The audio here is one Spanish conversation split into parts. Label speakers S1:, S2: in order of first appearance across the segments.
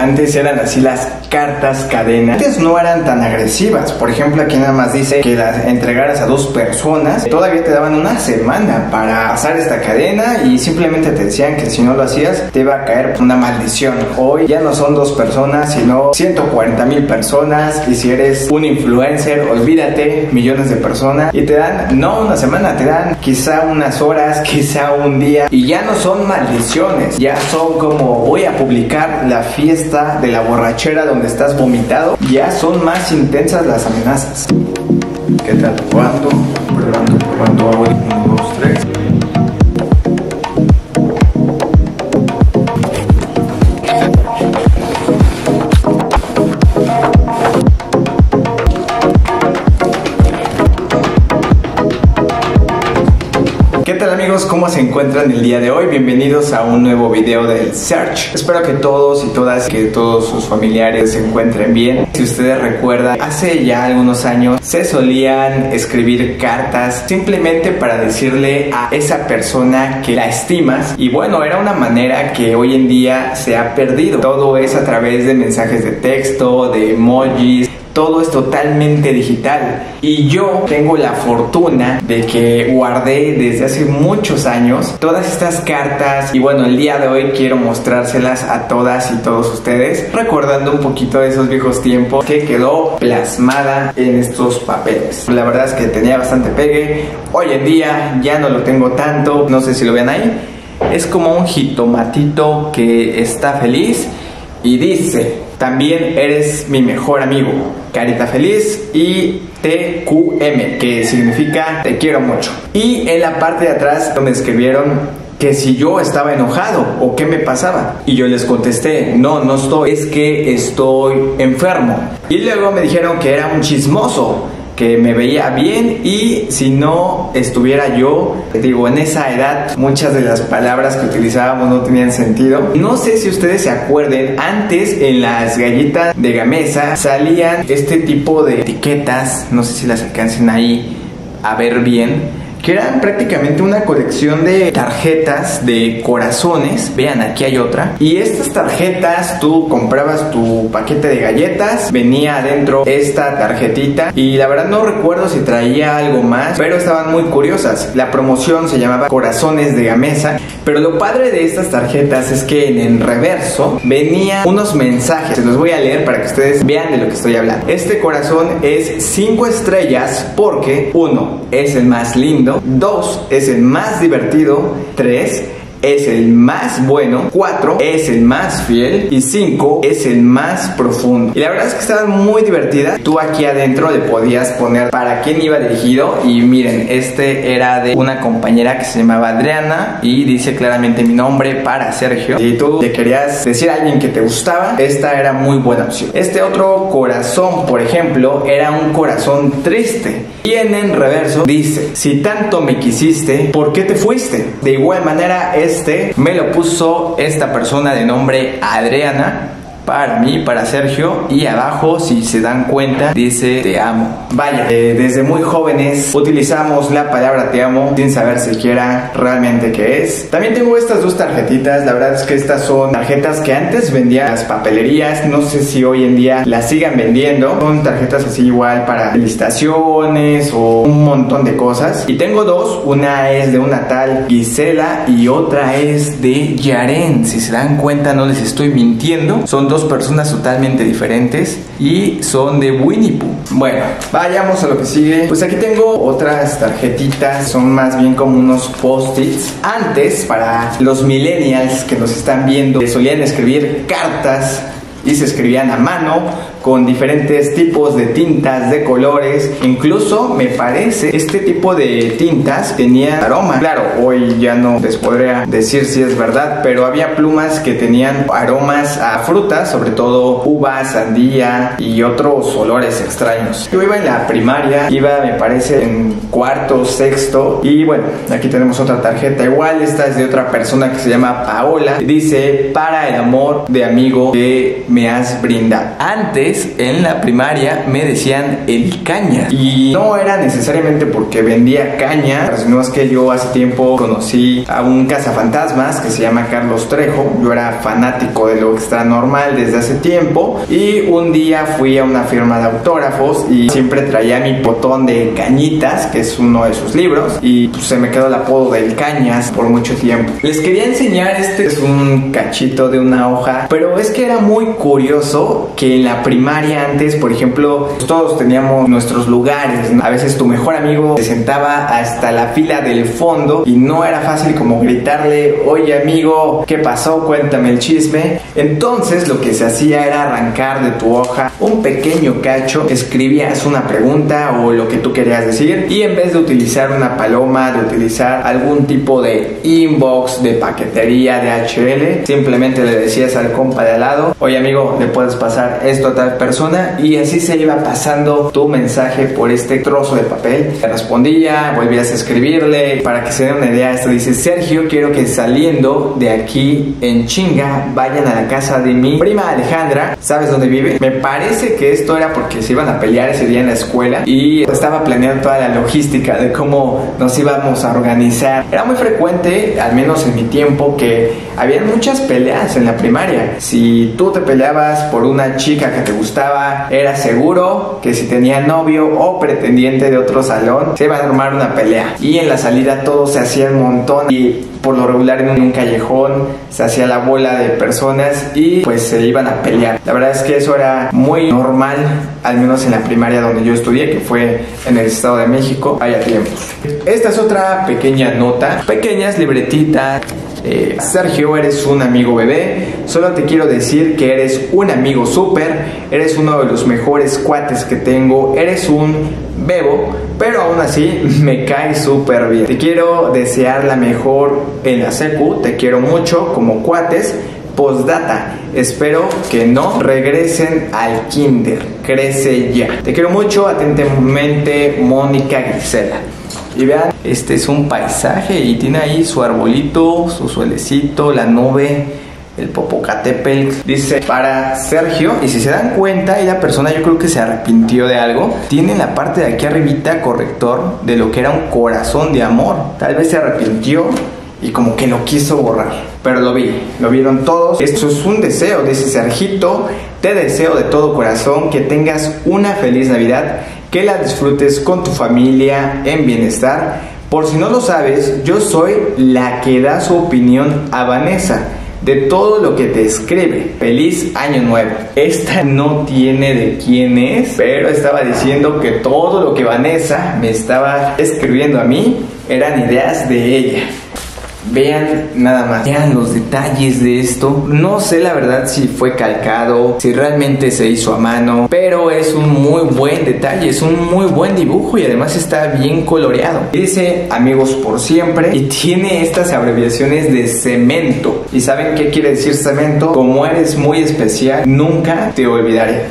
S1: antes eran así las cartas cadena. Antes no eran tan agresivas. Por ejemplo, aquí nada más dice que las entregaras a dos personas. Todavía te daban una semana para pasar esta cadena y simplemente te decían que si no lo hacías te iba a caer una maldición. Hoy ya no son dos personas, sino 140 mil personas. Y si eres un influencer, olvídate, millones de personas. Y te dan, no una semana, te dan quizá unas horas, quizá un día. Y ya no son maldiciones, ya son como voy a publicar la fiesta de la borrachera donde estás vomitado, ya son más intensas las amenazas. ¿Qué tal? Probando, probando, probando, 1, 2, 3. ¿Cómo se encuentran el día de hoy? Bienvenidos a un nuevo video del Search. Espero que todos y todas, que todos sus familiares se encuentren bien. Si ustedes recuerdan, hace ya algunos años se solían escribir cartas simplemente para decirle a esa persona que la estimas. Y bueno, era una manera que hoy en día se ha perdido. Todo es a través de mensajes de texto, de emojis, todo es totalmente digital. Y yo tengo la fortuna de que guardé desde hace muchos años todas estas cartas. Y bueno, el día de hoy quiero mostrárselas a todas y todos ustedes, recordando un poquito de esos viejos tiempos que quedó plasmada en estos papeles. La verdad es que tenía bastante pegue. Hoy en día ya no lo tengo tanto. No sé si lo ven ahí. Es como un jitomatito que está feliz y dice, también eres mi mejor amigo. Carita feliz y TQM, que significa te quiero mucho. Y en la parte de atrás me escribieron que si yo estaba enojado o qué me pasaba. Y yo les contesté, no, no estoy, es que estoy enfermo. Y luego me dijeron que era un chismoso que me veía bien y si no estuviera yo, digo, en esa edad muchas de las palabras que utilizábamos no tenían sentido. No sé si ustedes se acuerden, antes en las galletas de Gamesa salían este tipo de etiquetas, no sé si las alcancen ahí a ver bien que eran prácticamente una colección de tarjetas de corazones. Vean, aquí hay otra. Y estas tarjetas, tú comprabas tu paquete de galletas, venía adentro esta tarjetita y la verdad no recuerdo si traía algo más, pero estaban muy curiosas. La promoción se llamaba Corazones de Gamesa, pero lo padre de estas tarjetas es que en el reverso venían unos mensajes. Se los voy a leer para que ustedes vean de lo que estoy hablando. Este corazón es 5 estrellas porque uno es el más lindo 2 es el más divertido, 3 es el más bueno, 4 es el más fiel y 5 es el más profundo. Y la verdad es que estaban muy divertidas. Tú aquí adentro le podías poner para quién iba dirigido y miren, este era de una compañera que se llamaba Adriana y dice claramente mi nombre para Sergio. Si tú le querías decir a alguien que te gustaba, esta era muy buena opción. Este otro corazón, por ejemplo, era un corazón triste. Y en reverso dice, si tanto me quisiste, ¿por qué te fuiste? De igual manera, este me lo puso esta persona de nombre Adriana para mí, para Sergio. Y abajo, si se dan cuenta, dice te amo. Vaya, eh, desde muy jóvenes utilizamos la palabra te amo sin saber siquiera realmente qué es. También tengo estas dos tarjetitas. La verdad es que estas son tarjetas que antes vendían las papelerías. No sé si hoy en día las sigan vendiendo. Son tarjetas así igual para felicitaciones o un montón de cosas. Y tengo dos. Una es de una tal Gisela y otra es de Yaren. Si se dan cuenta, no les estoy mintiendo. Son dos personas totalmente diferentes y son de Winnie Pooh. Bueno, vayamos a lo que sigue. Pues aquí tengo otras tarjetitas, son más bien como unos post-its. Antes, para los millennials que nos están viendo, solían escribir cartas y se escribían a mano con diferentes tipos de tintas, de colores. Incluso me parece este tipo de tintas tenía aroma. Claro, hoy ya no les podría decir si es verdad, pero había plumas que tenían aromas a frutas, sobre todo uva, sandía y otros olores extraños. Yo iba en la primaria, iba me parece en cuarto, sexto y bueno, aquí tenemos otra tarjeta igual, esta es de otra persona que se llama Paola. Dice, para el amor de amigo que me has brindado. Antes en la primaria me decían el caña y no era necesariamente porque vendía caña, sino es que yo hace tiempo conocí a un cazafantasmas que se llama Carlos Trejo. Yo era fanático de lo extra normal desde hace tiempo y un día fui a una firma de autógrafos y siempre traía mi botón de cañitas, que es uno de sus libros, y pues, se me quedó el apodo del cañas por mucho tiempo. Les quería enseñar, este es un cachito de una hoja, pero es que era muy curioso que en la primaria antes, por ejemplo, todos teníamos nuestros lugares, a veces tu mejor amigo se sentaba hasta la fila del fondo y no era fácil como gritarle, oye amigo, ¿qué pasó? Cuéntame el chisme. Entonces lo que se hacía era arrancar de tu hoja un pequeño cacho, escribías una pregunta o lo que tú querías decir y en vez de utilizar una paloma, de utilizar algún tipo de inbox, de paquetería, de HL, simplemente le decías al compa de al lado, oye amigo, le puedes pasar esto a tal persona y así se iba pasando tu mensaje por este trozo de papel. Te respondía, volvías a escribirle. Para que se den una idea, esto dice, Sergio, quiero que saliendo de aquí en chinga vayan a la casa de mi prima Alejandra. ¿Sabes dónde vive? Me parece que esto era porque se iban a pelear ese día en la escuela y estaba planeando toda la logística de cómo nos íbamos a organizar. Era muy frecuente, al menos en mi tiempo, que había muchas peleas en la primaria. Si tú te peleabas por una chica que te gustaba, era seguro que si tenía novio o pretendiente de otro salón, se iba a armar una pelea. Y en la salida todo se hacía un montón y por lo regular en un callejón se hacía la bola de personas y pues se iban a pelear. La verdad es que eso era muy normal, al menos en la primaria donde yo estudié, que fue en el Estado de México, haya tiempos. Esta es otra pequeña nota, pequeñas libretitas. Eh, Sergio, eres un amigo bebé. Solo te quiero decir que eres un amigo súper. Eres uno de los mejores cuates que tengo. Eres un bebo, pero aún así me cae súper bien. Te quiero desear la mejor en la secu. Te quiero mucho como cuates. Postdata, espero que no regresen al kinder. Crece ya. Te quiero mucho. Atentamente, Mónica Gisela. Y vean, este es un paisaje y tiene ahí su arbolito, su suelecito, la nube, el Popocatépetl. Dice para Sergio, y si se dan cuenta, y la persona yo creo que se arrepintió de algo, tiene en la parte de aquí arribita corrector de lo que era un corazón de amor. Tal vez se arrepintió y como que lo quiso borrar. Pero lo vi, lo vieron todos. Esto es un deseo, dice Sergito. Te deseo de todo corazón que tengas una feliz Navidad, que la disfrutes con tu familia en bienestar. Por si no lo sabes, yo soy la que da su opinión a Vanessa de todo lo que te escribe. Feliz año nuevo. Esta no tiene de quién es, pero estaba diciendo que todo lo que Vanessa me estaba escribiendo a mí eran ideas de ella. Vean nada más, vean los detalles de esto. No sé la verdad si fue calcado, si realmente se hizo a mano, pero es un muy buen detalle, es un muy buen dibujo y además está bien coloreado. Dice amigos por siempre y tiene estas abreviaciones de cemento. ¿Y saben qué quiere decir cemento? Como eres muy especial, nunca te olvidaré.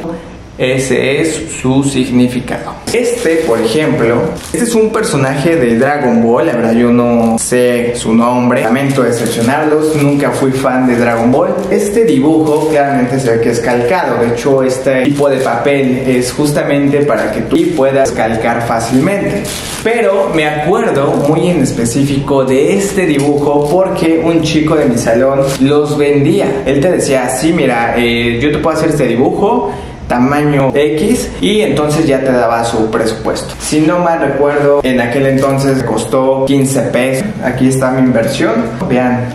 S1: Ese es su significado. Este, por ejemplo, este es un personaje de Dragon Ball. La verdad, yo no sé su nombre. Lamento decepcionarlos. Nunca fui fan de Dragon Ball. Este dibujo claramente se ve que es calcado. De hecho, este tipo de papel es justamente para que tú puedas calcar fácilmente. Pero me acuerdo muy en específico de este dibujo porque un chico de mi salón los vendía. Él te decía, sí, mira, eh, yo te puedo hacer este dibujo tamaño X y entonces ya te daba su presupuesto. Si no mal recuerdo, en aquel entonces costó 15 pesos. Aquí está mi inversión. Vean,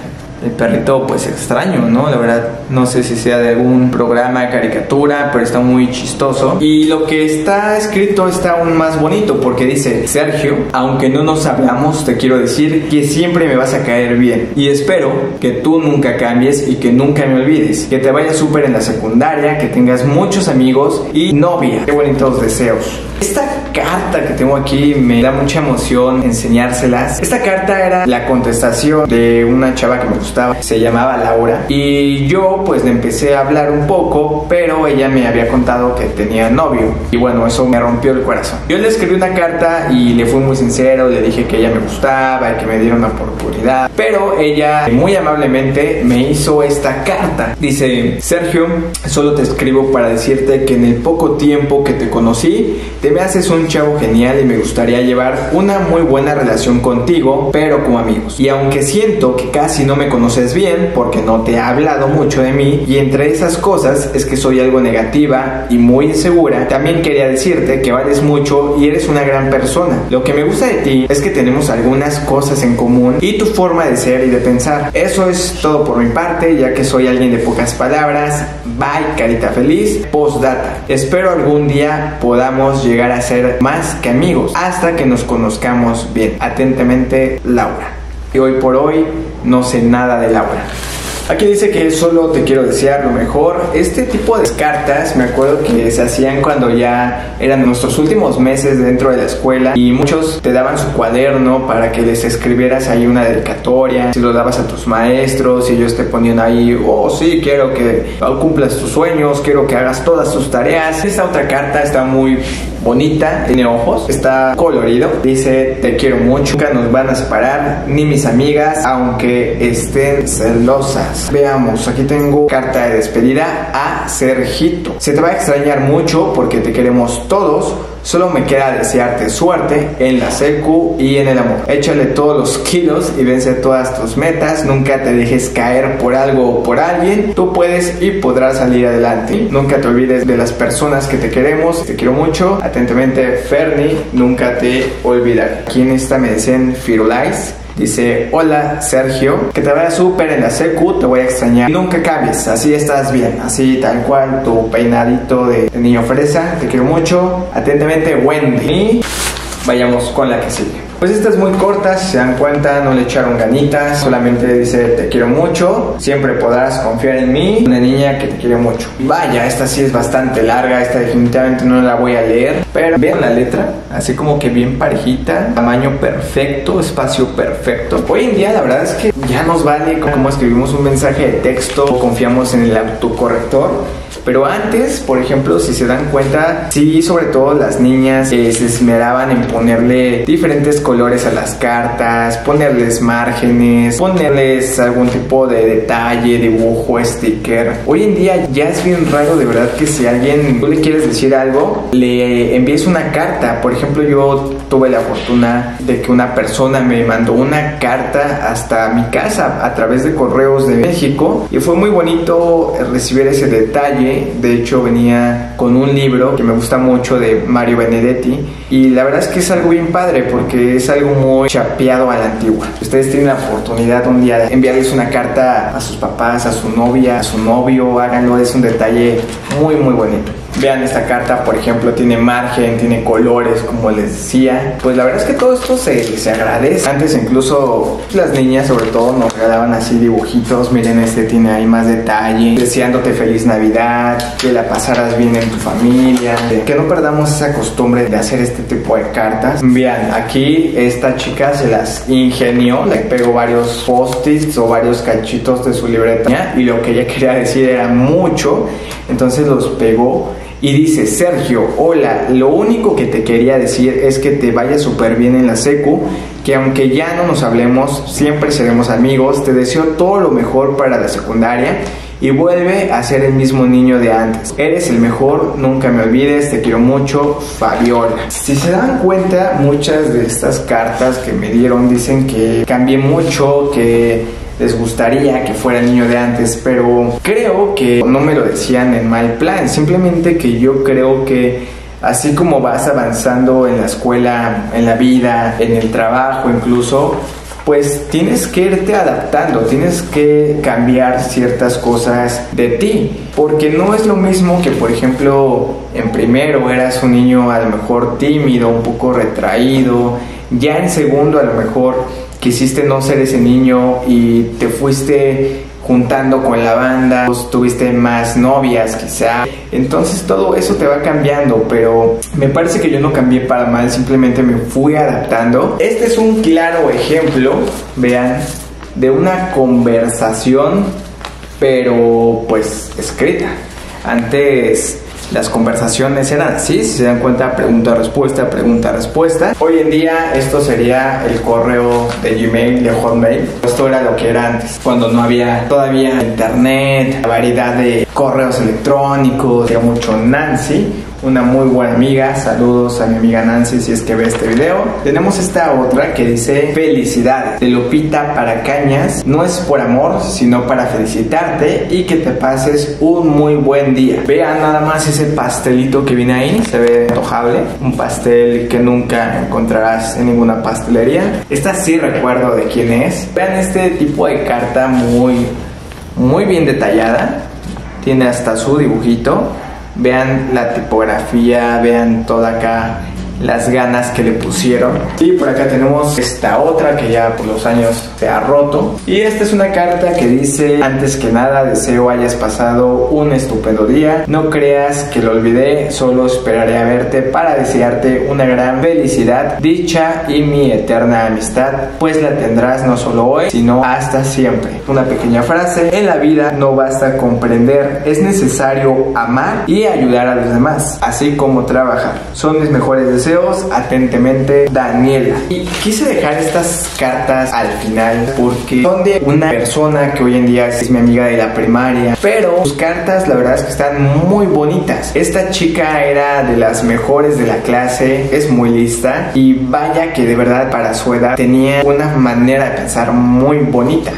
S1: el perrito pues extraño, ¿no? La verdad no sé si sea de algún programa de caricatura, pero está muy chistoso. Y lo que está escrito está aún más bonito porque dice, Sergio, aunque no nos hablamos, te quiero decir que siempre me vas a caer bien. Y espero que tú nunca cambies y que nunca me olvides. Que te vayas súper en la secundaria, que tengas muchos amigos y novia. Qué bonitos deseos. Esta carta que tengo aquí me da mucha emoción enseñárselas. Esta carta era la contestación de una chava que me gustaba, se llamaba Laura, y yo pues le empecé a hablar un poco, pero ella me había contado que tenía novio, y bueno, eso me rompió el corazón. Yo le escribí una carta y le fui muy sincero, le dije que ella me gustaba y que me diera una oportunidad, pero ella muy amablemente me hizo esta carta. Dice, Sergio, solo te escribo para decirte que en el poco tiempo que te conocí, te me haces un chavo genial y me gustaría llevar una muy buena relación contigo, pero como amigos. Y aunque siento que casi no me conoces bien, porque no te he hablado mucho de mí, y entre esas cosas es que soy algo negativa y muy insegura, también quería decirte que vales mucho y eres una gran persona. Lo que me gusta de ti es que tenemos algunas cosas en común y tu forma de ser y de pensar. Eso es todo por mi parte, ya que soy alguien de pocas palabras. Bye, carita feliz. Postdata. Espero algún día podamos llegar a ser más que amigos hasta que nos conozcamos bien. Atentamente, Laura. Y hoy por hoy no sé nada de Laura. Aquí dice que solo te quiero desear lo mejor. Este tipo de cartas me acuerdo que se hacían cuando ya eran nuestros últimos meses dentro de la escuela y muchos te daban su cuaderno para que les escribieras ahí una dedicatoria, si lo dabas a tus maestros y ellos te ponían ahí, oh sí, quiero que cumplas tus sueños, quiero que hagas todas tus tareas. Esta otra carta está muy bonita, tiene ojos, está colorido, dice te quiero mucho, nunca nos van a separar, ni mis amigas, aunque estén celosas. Veamos, aquí tengo carta de despedida a Sergito. Se te va a extrañar mucho porque te queremos todos Solo me queda desearte suerte en la secu y en el amor. Échale todos los kilos y vence todas tus metas. Nunca te dejes caer por algo o por alguien. Tú puedes y podrás salir adelante. Nunca te olvides de las personas que te queremos. Te quiero mucho. Atentamente, Fernie. Nunca te olvidaré. Aquí en me dicen Firulais. Dice, hola Sergio, que te vaya súper en la secu, te voy a extrañar. Nunca cambies, así estás bien, así tal cual, tu peinadito de, niño fresa, te quiero mucho. Atentamente, Wendy. Y vayamos con la que sigue. Pues esta es muy corta, si se dan cuenta, no le echaron ganitas, solamente dice te quiero mucho, siempre podrás confiar en mí, una niña que te quiere mucho. Vaya, esta sí es bastante larga, esta definitivamente no la voy a leer, pero vean la letra, así como que bien parejita, tamaño perfecto, espacio perfecto. Hoy en día la verdad es que ya nos vale como escribimos un mensaje de texto, confiamos en el autocorrector pero antes, por ejemplo, si se dan cuenta, sí, sobre todo las niñas eh, se esmeraban en ponerle diferentes colores a las cartas, ponerles márgenes, ponerles algún tipo de detalle, dibujo, sticker. Hoy en día ya es bien raro de verdad que si alguien tú le quieres decir algo, le envíes una carta. Por ejemplo, yo tuve la fortuna de que una persona me mandó una carta hasta mi casa a través de correos de México y fue muy bonito recibir ese detalle de hecho venía con un libro que me gusta mucho de Mario Benedetti y la verdad es que es algo bien padre porque es algo muy chapeado a la antigua. Ustedes tienen la oportunidad un día de enviarles una carta a sus papás, a su novia, a su novio, háganlo, es un detalle muy muy bonito. Vean esta carta, por ejemplo, tiene margen, tiene colores, como les decía. Pues la verdad es que todo esto se, se agradece. Antes incluso las niñas sobre todo nos regalaban así dibujitos. Miren, este tiene ahí más detalle. Deseándote feliz Navidad, que la pasaras bien en tu familia. Que no perdamos esa costumbre de hacer este tipo de cartas. Vean, aquí esta chica se las ingenió. Le pegó varios post-its o varios cachitos de su libreta. Y lo que ella quería decir era mucho. Entonces los pegó y dice, Sergio, hola, lo único que te quería decir es que te vaya súper bien en la secu, que aunque ya no nos hablemos, siempre seremos amigos, te deseo todo lo mejor para la secundaria y vuelve a ser el mismo niño de antes. Eres el mejor, nunca me olvides, te quiero mucho, Fabiola. Si se dan cuenta, muchas de estas cartas que me dieron dicen que cambié mucho, que les gustaría que fuera el niño de antes, pero creo que no me lo decían en mal plan, simplemente que yo creo que así como vas avanzando en la escuela, en la vida, en el trabajo incluso, pues tienes que irte adaptando, tienes que cambiar ciertas cosas de ti, porque no es lo mismo que, por ejemplo, en primero eras un niño a lo mejor tímido, un poco retraído, ya en segundo a lo mejor quisiste no ser ese niño y te fuiste juntando con la banda, pues, tuviste más novias quizá, entonces todo eso te va cambiando, pero me parece que yo no cambié para mal, simplemente me fui adaptando. Este es un claro ejemplo, vean, de una conversación, pero pues escrita. Antes las conversaciones eran así, si se dan cuenta, pregunta-respuesta, pregunta-respuesta. Hoy en día esto sería el correo de Gmail, de Hotmail. Esto era lo que era antes, cuando no había todavía internet, variedad de correos electrónicos, había mucho Nancy una muy buena amiga. Saludos a mi amiga Nancy si es que ve este video. Tenemos esta otra que dice felicidades de Lupita para Cañas. No es por amor, sino para felicitarte y que te pases un muy buen día. Vean nada más ese pastelito que viene ahí. Se ve antojable. Un pastel que nunca encontrarás en ninguna pastelería. Esta sí recuerdo de quién es. Vean este tipo de carta muy, muy bien detallada. Tiene hasta su dibujito vean la tipografía, vean toda acá las ganas que le pusieron. Y por acá tenemos esta otra que ya por los años se ha roto. Y esta es una carta que dice, antes que nada deseo hayas pasado un estupendo día. No creas que lo olvidé, solo esperaré a verte para desearte una gran felicidad, dicha y mi eterna amistad, pues la tendrás no solo hoy, sino hasta siempre. Una pequeña frase, en la vida no basta comprender, es necesario amar y ayudar a los demás, así como trabajar. Son mis mejores deseos atentamente, Daniela. Y quise dejar estas cartas al final porque son de una persona que hoy en día es mi amiga de la primaria, pero sus cartas la verdad es que están muy bonitas. Esta chica era de las mejores de la clase, es muy lista y vaya que de verdad para su edad tenía una manera de pensar muy bonita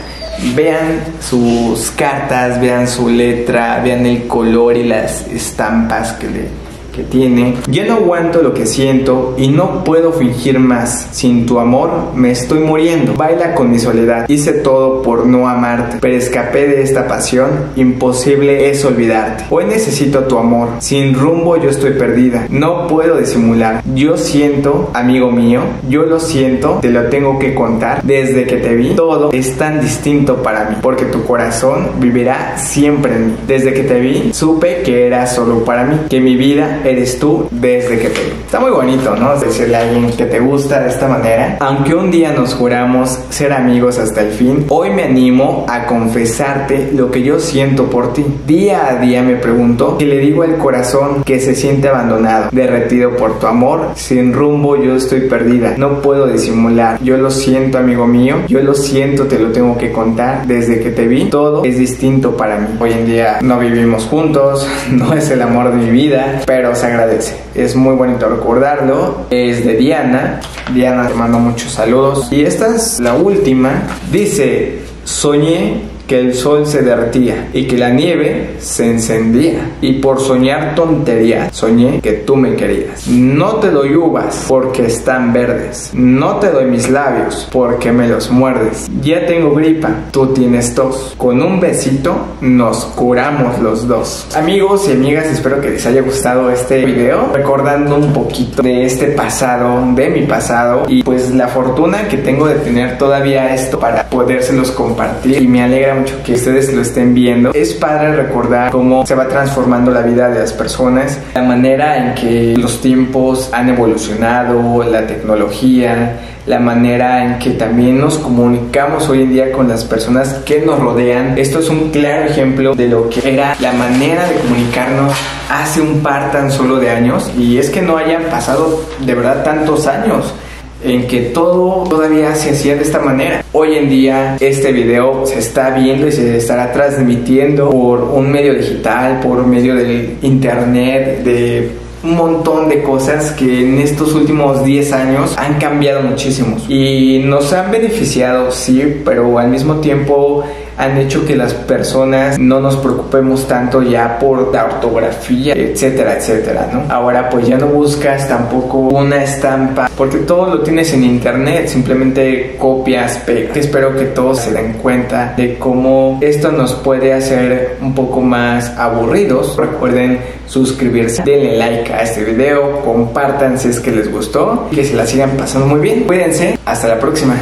S1: vean sus cartas, vean su letra, vean el color y las estampas que le que tiene. Ya no aguanto lo que siento y no puedo fingir más. Sin tu amor me estoy muriendo. Baila con mi soledad. Hice todo por no amarte, pero escapé de esta pasión. Imposible es olvidarte. Hoy necesito tu amor. Sin rumbo yo estoy perdida. No puedo disimular. Yo siento, amigo mío, yo lo siento, te lo tengo que contar. Desde que te vi, todo es tan distinto para mí, porque tu corazón vivirá siempre en mí. Desde que te vi, supe que era solo para mí, que mi vida eres tú desde que te. Está muy bonito, ¿no? Decirle a alguien que te gusta de esta manera. Aunque un día nos juramos ser amigos hasta el fin, hoy me animo a confesarte lo que yo siento por ti. Día a día me pregunto que le digo al corazón que se siente abandonado, derretido por tu amor, sin rumbo yo estoy perdida, no puedo disimular. Yo lo siento, amigo mío, yo lo siento, te lo tengo que contar. Desde que te vi, todo es distinto para mí. Hoy en día no vivimos juntos, no es el amor de mi vida, pero se agradece. Es muy bonito recordarlo. Es de Diana. Diana te mando muchos saludos. Y esta es la última. Dice, soñé que el sol se derretía y que la nieve se encendía. Y por soñar tontería, soñé que tú me querías. No te doy uvas porque están verdes. No te doy mis labios porque me los muerdes. Ya tengo gripa, tú tienes tos. Con un besito nos curamos los dos. Amigos y amigas, espero que les haya gustado este video. Recordando un poquito de este pasado, de mi pasado. Y pues la fortuna que tengo de tener todavía esto para podérselos compartir. Y me alegra que ustedes lo estén viendo. Es padre recordar cómo se va transformando la vida de las personas, la manera en que los tiempos han evolucionado, la tecnología, la manera en que también nos comunicamos hoy en día con las personas que nos rodean. Esto es un claro ejemplo de lo que era la manera de comunicarnos hace un par tan solo de años y es que no hayan pasado de verdad tantos años en que todo todavía se hacía de esta manera. Hoy en día este video se está viendo y se estará transmitiendo por un medio digital, por medio del internet, de un montón de cosas que en estos últimos 10 años han cambiado muchísimo y nos han beneficiado, sí, pero al mismo tiempo han hecho que las personas no nos preocupemos tanto ya por la ortografía, etcétera, etcétera, ¿no? Ahora pues ya no buscas tampoco una estampa porque todo lo tienes en internet, simplemente copias, pegas. Espero que todos se den cuenta de cómo esto nos puede hacer un poco más aburridos. Recuerden suscribirse, denle like a este video, compartan si es que les gustó y que se la sigan pasando muy bien. Cuídense, hasta la próxima.